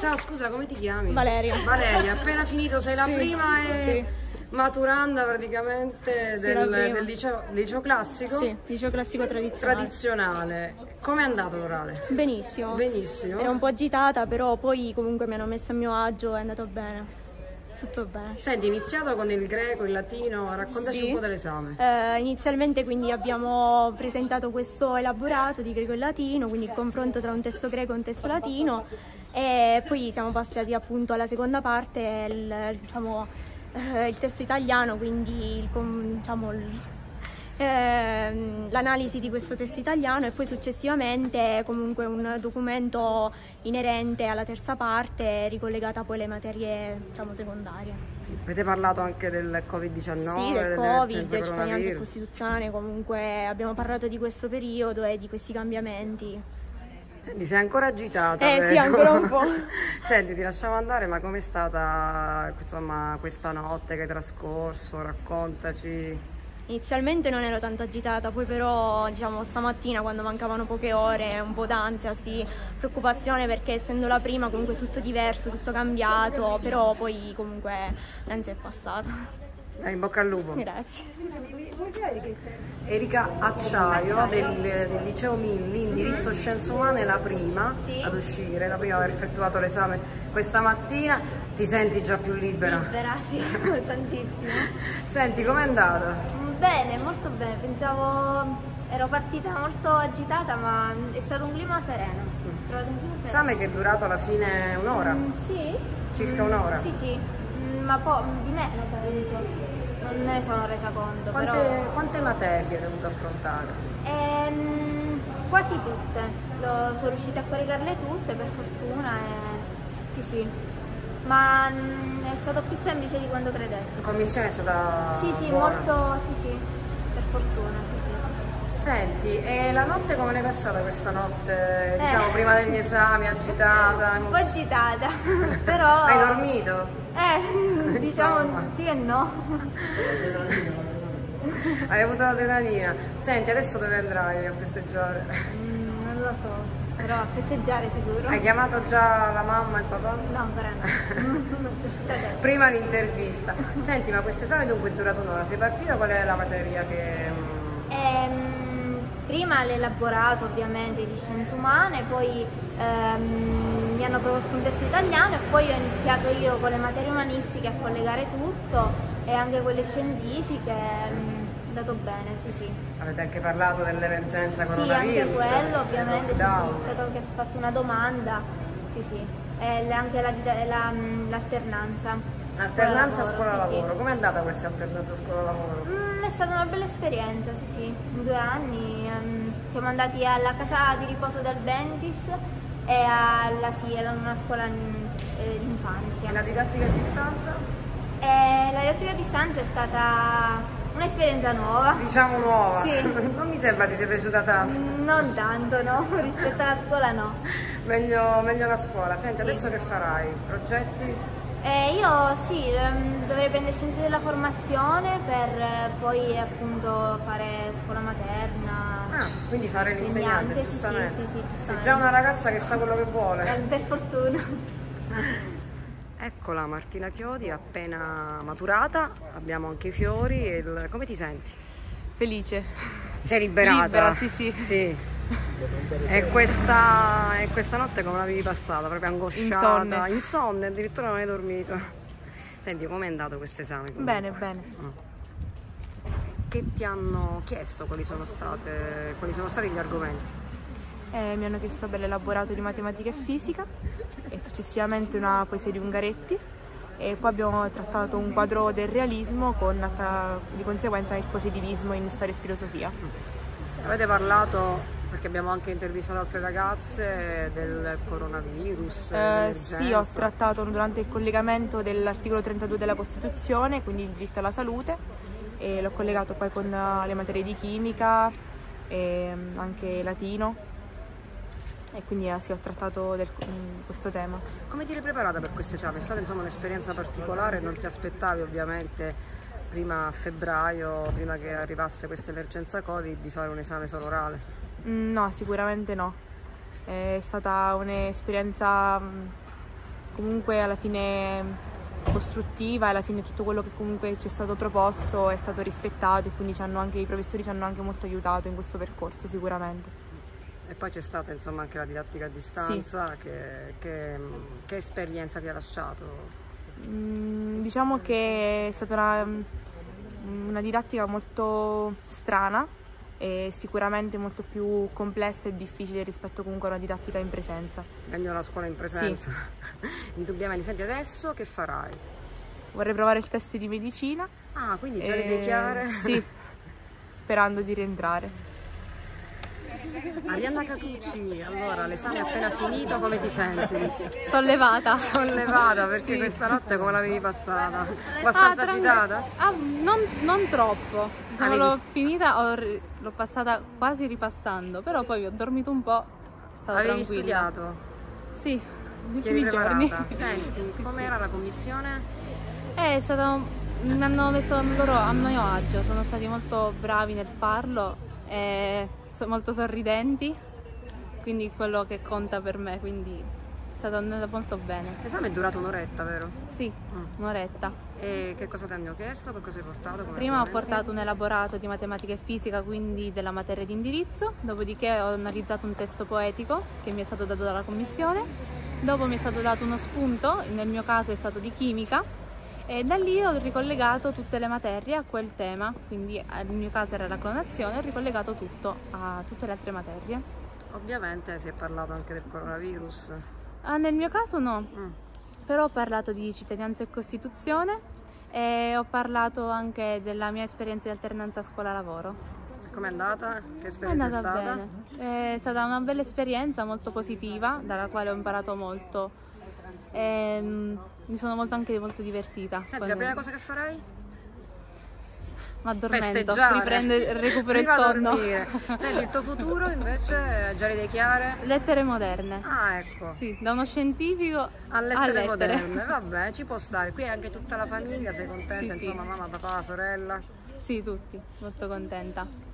Ciao, scusa, come ti chiami? Valeria. Valeria, appena finito, sei la Sì, prima e sì. maturanda praticamente Sì, del, del liceo, liceo classico? Sì, liceo classico tradizionale. Tradizionale. Com'è andato l'orale? Benissimo. Benissimo. Ero un po' agitata, però poi comunque mi hanno messo a mio agio, è andato bene. Tutto bene. Senti, iniziato con il greco, il latino, raccontaci Sì. un po' dell'esame. Eh, inizialmente quindi abbiamo presentato questo elaborato di greco e latino, quindi il confronto tra un testo greco e un testo latino e poi siamo passati appunto alla seconda parte, il, diciamo, eh, il testo italiano, quindi diciamo, ehm, l'analisi di questo testo italiano e poi successivamente comunque un documento inerente alla terza parte ricollegata poi alle materie diciamo, secondarie. Sì, Avete parlato anche del Covid-19, Sì, del Covid, cittadinanza e costituzionale, comunque abbiamo parlato di questo periodo e di questi cambiamenti. Senti, sei ancora agitata. Eh, sì, vero? ancora un po'. Senti, ti lasciamo andare, ma com'è stata insomma, questa notte che hai trascorso? Raccontaci. Inizialmente non ero tanto agitata, poi però diciamo stamattina quando mancavano poche ore un po' d'ansia, sì, preoccupazione perché essendo la prima comunque tutto diverso, tutto cambiato, però poi comunque l'ansia è passata. Dai, in bocca al lupo. Grazie. Erika Acciaio del, del liceo Milli, indirizzo Scienze Umane, la prima Sì. ad uscire, la prima ad aver effettuato l'esame questa mattina. Ti senti già più libera? Libera, sì, tantissimo. Senti, com'è andata? Bene, molto bene. Pensavo, ero partita molto agitata, ma è stato un clima sereno. Ho trovato un clima sereno. Esame che è durato alla fine un'ora, Mm, Sì. circa Mm, un'ora. Sì, sì, Mm, ma poi di meno penso. Non me ne sono resa conto, Quante, però... quante materie hai dovuto affrontare? Ehm, quasi tutte. Lo- sono riuscita a collegarle tutte, per fortuna. E... Sì, sì. Ma mm, è stato più semplice di quanto credessi. La commissione è stata Sì, sì, buona. molto... Sì, sì, per fortuna, sì, sì. Senti, e la notte come l'hai passata questa notte? Diciamo, Eh. prima degli esami, agitata? Un po' agitata, però... Hai dormito? Diciamo sì e no. Hai avuto l'adrenalina? Senti, adesso dove andrai a festeggiare? Mm, non lo so, però a festeggiare sicuro. Hai chiamato già la mamma e il papà? No, ancora no. Prima l'intervista. Senti, ma questo esame dunque è durato un'ora. Sei partita? Qual è la materia che... mm, Ehm, prima l'elaborato ovviamente di scienze umane, poi ehm, mi hanno proposto un testo italiano e poi ho iniziato io con le materie umanistiche a collegare tutto e anche quelle scientifiche. mm, È andato bene, sì sì. Avete anche parlato dell'emergenza Sì, coronavirus? anche quello ovviamente, sì, sì, è stato anche fatto una domanda, sì sì, e anche la vita- la- mm, l'alternanza. Alternanza Scuola-lavoro, sì, scuola-lavoro. Com'è andata questa alternanza scuola-lavoro? sì. Mm, stata una bella esperienza, sì sì, due anni ehm, siamo andati alla casa di riposo del Ventis e alla sì, era una scuola in- eh, E d'infanzia. la didattica a distanza? E la didattica a distanza è stata un'esperienza nuova. Diciamo nuova. Sì. Non mi sembra ti sia piaciuta tanto. Non tanto, no, rispetto alla scuola no. Meglio, meglio la scuola. Senti, adesso che farai? Progetti? Eh, io sì, ehm, dovrei prendere scienze della formazione per eh, poi appunto fare scuola materna. Ah, quindi fare l'insegnante, Insegnante, sì, giustamente. sì, sì, sì, Sei giustamente. già una ragazza che sa quello che vuole. Eh, per fortuna. Eccola Martina Chiodi, appena maturata, abbiamo anche i fiori. il- Come ti senti? Felice. Sei liberata? Libera, sì, sì. Sì. E questa, e questa notte come l'avevi passata? Proprio angosciata? Insonne. Insonne, addirittura non hai dormito. Senti, com'è andato questo esame? Bene, bene. Che ti hanno chiesto quali sono, state, quali sono stati gli argomenti? Eh, mi hanno chiesto bell'elaborato di matematica e fisica e successivamente una poesia di Ungaretti e poi abbiamo trattato un quadro del realismo con atta- di conseguenza il positivismo in storia e filosofia. Avete parlato, perché abbiamo anche intervistato altre ragazze, del coronavirus, Eh, sì, ho trattato durante il collegamento dell'articolo 32 della Costituzione, quindi il diritto alla salute, e l'ho collegato poi con eh, le materie di chimica e mm, anche latino e quindi eh, sì, ho trattato del- mm, questo tema. Come ti eri preparata per questo esame? È stata insomma un'esperienza particolare, non ti aspettavi ovviamente prima a febbraio, prima che arrivasse questa emergenza Covid, di fare un esame solo orale. Mm, No, sicuramente no. È stata un'esperienza mm, comunque alla fine costruttiva e alla fine tutto quello che comunque ci è stato proposto è stato rispettato e quindi anche, i professori ci hanno anche molto aiutato in questo percorso sicuramente. E poi c'è stata insomma anche la didattica a distanza, sì. che, che, che, esperienza ti ha lasciato? Mm, diciamo che è stata una, una didattica molto strana sicuramente molto più complessa e difficile rispetto comunque a una didattica in presenza. Meglio la scuola in presenza, sì. indubbiamente. Senti, adesso che farai? Vorrei provare il test di medicina. Ah, quindi già e... le chiare? Sì, sperando di rientrare. Arianna Catucci, allora l'esame è appena finito, come ti senti? Sollevata. Sollevata perché sì. questa notte come l'avevi passata? Abbastanza ah, agitata? Ah, non, non, troppo. Diciamo, l'ho finita, l'ho passata quasi ripassando, però poi ho dormito un po', stavo Avevi tranquilla. studiato? Sì, ultimi giorni. Senti, sì, com'era sì. la commissione? È stato mi hanno messo loro a mio agio, sono stati molto bravi nel farlo e molto sorridenti, quindi quello che conta per me, quindi è stato andato molto bene. L'esame è durato un'oretta, vero? Sì, mm. un'oretta. E che cosa ti hanno chiesto? Che cosa hai portato? Prima ho portato un elaborato di matematica e fisica, quindi della materia di indirizzo, dopodiché ho analizzato un testo poetico che mi è stato dato dalla commissione, dopo mi è stato dato uno spunto, nel mio caso è stato di chimica, e da lì ho ricollegato tutte le materie a quel tema, quindi nel mio caso era la clonazione, ho ricollegato tutto a tutte le altre materie. Ovviamente si è parlato anche del coronavirus. Ah, nel mio caso no, mm. però ho parlato di cittadinanza e Costituzione e ho parlato anche della mia esperienza di alternanza scuola-lavoro. Com'è andata? Che esperienza è, è stata? Bene. È stata una bella esperienza, molto positiva, dalla quale ho imparato molto. E, ehm, mi sono molto, anche molto divertita. Senti, la prima cosa che farai? Ma addormento, riprendo il recupero il sonno. Dormire. Senti, il tuo futuro invece già le idee chiare? Lettere moderne. Ah, ecco. Sì, da uno scientifico a lettere, a lettere. moderne. Vabbè, ci può stare. Qui anche tutta la famiglia, sei contenta? Sì, Insomma, sì. mamma, papà, sorella? Sì, tutti, molto contenta.